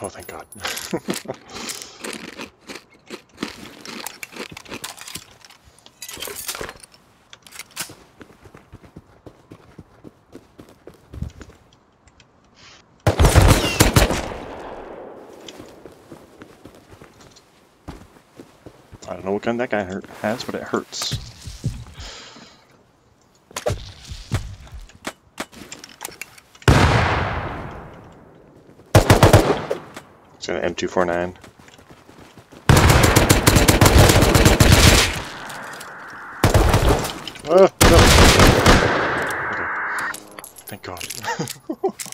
Oh, thank God. I don't know what gun that guy hurt, has, but it hurts. It's an M249. Ah, no. Okay. Thank God.